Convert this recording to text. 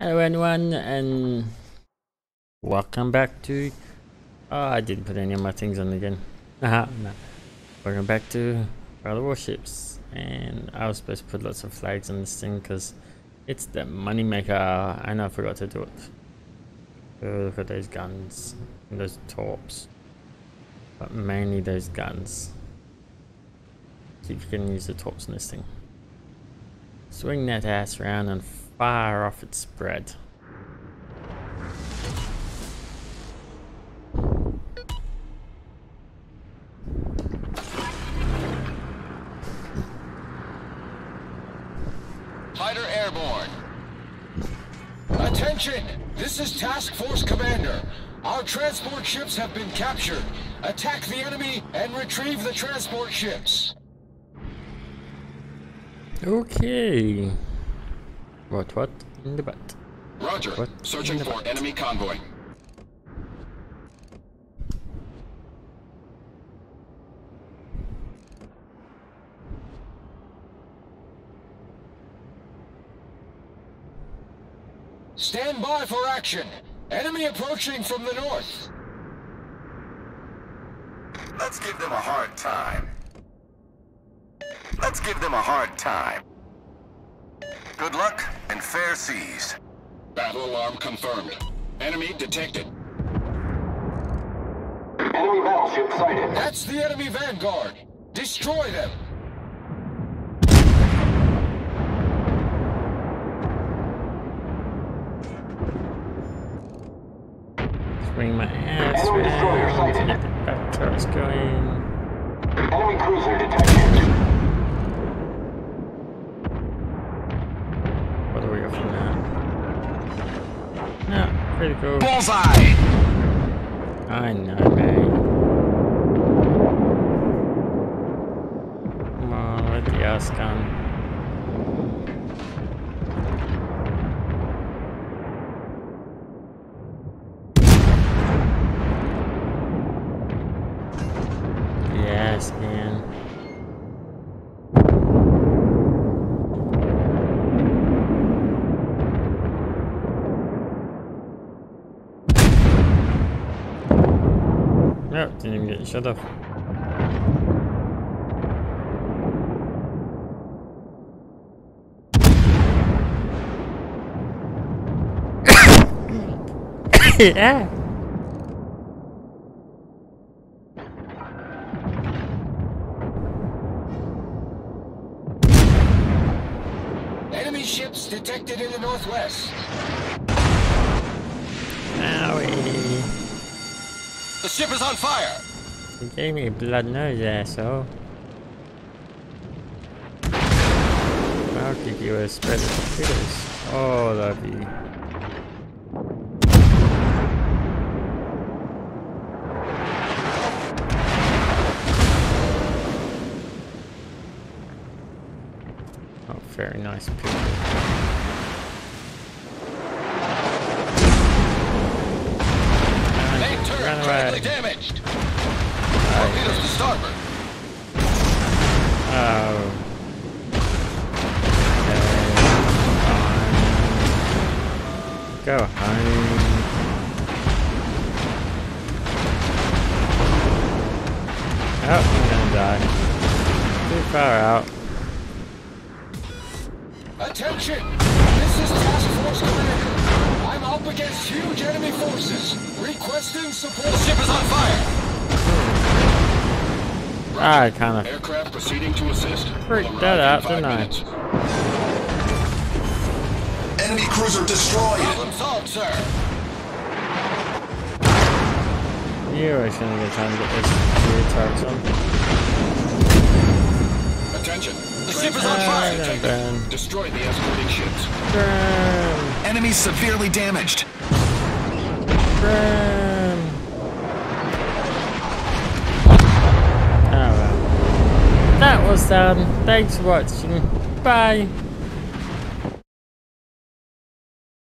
Hello everyone and welcome back to oh I didn't put any of my things on again. Nah, no. welcome back to Battle Warships. And I was supposed to put lots of flags on this thing because it's the money maker. And I forgot to do it. Oh, look at those guns and those torps. But mainly those guns. See if you can use the torps on this thing. Swing that ass around and far off its spread. Fighter airborne. Attention! This is Task Force Commander. Our transport ships have been captured. Attack the enemy and retrieve the transport ships. Okay. What, what? In the butt. Roger. What? Searching for enemy convoy. Stand by for action. Enemy approaching from the north. Let's give them a hard time. Let's give them a hard time. Good luck and fair seas. Battle alarm confirmed. Enemy detected. Enemy battleship sighted. That's the enemy vanguard. Destroy them. Swing my ass Enemy destroyer around to sighted. get back turrets going. Enemy cruiser detected. I know, man. Come on, the ass gun. Yes, man. Nope, didn't even get shut off. yeah. Enemy ships detected in the northwest. Owie. The ship is on fire. You gave me a blood nose, asshole. I'll give you a spread of. Oh, love you. Oh, very nice people. Run damaged. Torpedoes to starboard. Oh. Okay, Go home. Oh, I'm gonna die. Too far out. Attention! This is Task Force Commander. Enemy forces. Requesting support. The ship is on fire. I kind of Aircraft proceeding to assist. freaked that out, in five didn't I? Enemy cruiser destroyed! Problem solved, sir. You are gonna get time to get this weird targets on. Attention. The ship is on fire. dun, Destroy the escorting ships. Burn! Enemy severely damaged. Well. That was done. Thanks for watching. Bye.